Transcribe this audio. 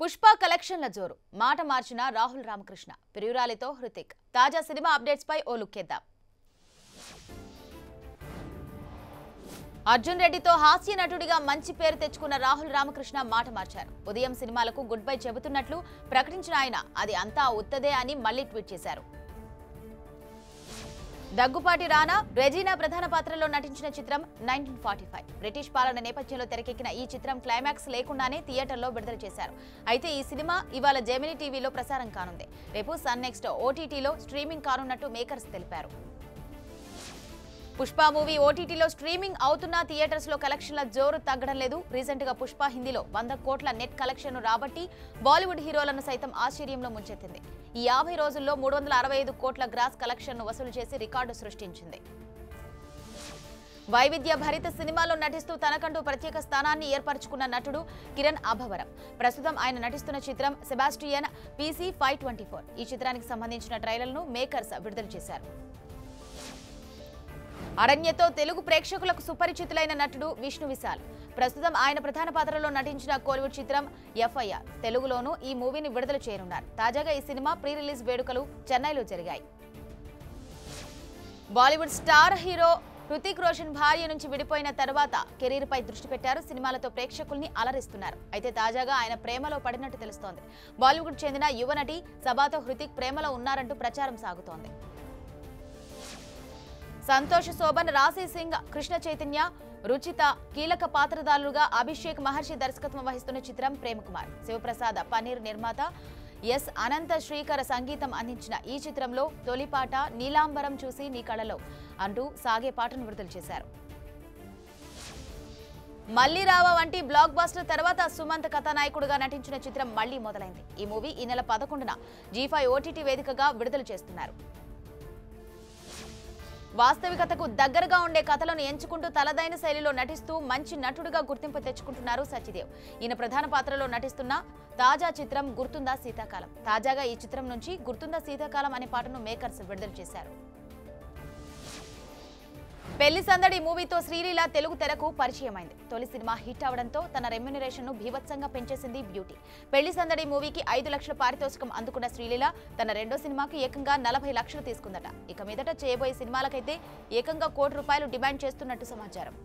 పుష్ప కలెక్షన్ల జోరు. మాట మార్చిన రాహుల్ రామకృష్ణ. ప్రియురాలితో హృతిక్. తాజా సినిమా అప్డేట్స్ పై ఓ లుక్కేద్దాం అర్జున్ రెడ్డితో హాస్య నటుడిగా మంచి పేరు తెచ్చుకున్న రాహుల్ రామకృష్ణ మాట మార్చారు. ఉదయం సినిమాలకు గుడ్ బై చెబుతున్నట్లు ప్రకటించిన ఆయన అది అంతా ఉత్తదే అని మళ్ళీ ట్వీట్ చేశారు. దగ్గుపాటి రానా రెజీనా ప్రధాన పాత్రలో నటించిన చిత్రం నైన్టీన్ ఫార్టీ ఫైవ్. బ్రిటిష్ పాలన నేపథ్యంలో తెరకెక్కిన ఈ చిత్రం క్లైమాక్స్ లేకుండానే థియేటర్లో విడుదల చేశారు. అయితే ఈ సినిమా ఇవాళ జెమినీ టీవీలో ప్రసారం కానుంది. రేపు సన్ నెక్స్ట్ ఓటీటీలో స్ట్రీమింగ్ కానున్నట్టు మేకర్స్ తెలిపారు. పుష్ప మూవీ ఓటీటీలో స్ట్రీమింగ్ అవుతున్న థియేటర్స్లో కలెక్షన్ల జోరు తగ్గడం లేదు. రీసెంట్గా పుష్ప హిందీలో వంద కోట్ల నెట్ కలెక్షన్ రాబట్టి బాలీవుడ్ హీరోలను సైతం ఆశ్చర్యంలో ముంచెత్తింది. ఈ యాభై రోజుల్లో మూడు వందల అరవై ఐదు కోట్ల గ్రాస్ కలెక్షన్ను వసూలు చేసి రికార్డు సృష్టించింది. వైవిధ్య భరిత సినిమాలో నటిస్తూ తనకంటూ ప్రత్యేక స్థానాన్ని ఏర్పరచుకున్న నటుడు కిరణ్ అభవరం. ప్రస్తుతం ఆయన నటిస్తున్న చిత్రం Sebastian PC five twenty four. ఈ చిత్రానికి సంబంధించిన ట్రైలర్ను మేకర్స్ విడుదల చేశారు. అరణ్యతో తెలుగు ప్రేక్షకులకు సుపరిచితులైన నటుడు విష్ణు విశాల్. ప్రస్తుతం ఆయన ప్రధాన పాత్రలో నటించిన కోలీవుడ్ చిత్రం ఎఫ్ఐఆర్. తెలుగులోనూ ఈ మూవీని విడుదల చేయనున్నారు. తాజాగా ఈ సినిమా ప్రీ రిలీజ్ వేడుకలు చెన్నైలో జరిగాయి. బాలీవుడ్ స్టార్ హీరో హృతిక్ రోషన్ భార్య నుంచి విడిపోయిన తర్వాత కెరీర్పై దృష్టి పెట్టారు. సినిమాలతో ప్రేక్షకుల్ని అలరిస్తున్నారు. అయితే తాజాగా ఆయన ప్రేమలో పడినట్టు తెలుస్తోంది. బాలీవుడ్ చెందిన యువ నటి హృతిక్ ప్రేమలో ఉన్నారంటూ ప్రచారం సాగుతోంది. సంతోష్ శోభన్ రాశి సింగ్ కృష్ణ చైతన్య రుచిత కీలక పాత్రదారులుగా అభిషేక్ మహర్షి దర్శకత్వం వహిస్తున్న చిత్రం ప్రేమకుమార్ శివప్రసాద్ పన్నీర్ నిర్మాత ఎస్ అనంత శ్రీకర సంగీతం అందించిన ఈ చిత్రంలో తొలిపాట నీలాంబరం చూసి నీ కళలో అంటూ సాగే పాటను విడుదల చేశారు. మళ్ళీ రావా వంటి బ్లాక్ బాస్టర్ తర్వాత సుమంత్ కథానాయకుడుగా నటించిన చిత్రం మళ్ళీ మొదలైంది. ఈ మూవీ ఈ నెల పదకొండున జీ ఫైవ్ ఓటీటీ వేదికగా విడుదల చేస్తున్నారు. వాస్తవికతకు దగ్గరగా ఉండే కథలను ఎంచుకుంటూ తలదైన శైలిలో నటిస్తూ మంచి నటుడిగా గుర్తింపు తెచ్చుకుంటున్నారు సత్యదేవ్ ఈయన ప్రధాన పాత్రలో నటిస్తున్న తాజా చిత్రం గుర్తుందా శీతాకాలం? తాజాగా ఈ చిత్రం నుంచి గుర్తుందా శీతాకాలం అనే పాటను మేకర్స్ విడుదల చేశారు. పెళ్ళి సందడి మూవీతో శ్రీలీల తెలుగు తెరకు పరిచయమైంది. తొలి సినిమా హిట్ అవడంతో తన రెమ్యునరేషన్ను భీవత్సంగా పెంచేసింది బ్యూటీ. పెళ్ళి సందడి మూవీకి ఐదు లక్షల పారితోషికం అందుకున్న శ్రీలీల తన రెండో సినిమాకి ఏకంగా నలభై లక్షలు తీసుకుందట. ఇక మీదట చేయబోయే సినిమాలకైతే ఏకంగా కోటి రూపాయలు డిమాండ్ చేస్తున్నట్టు సమాచారం.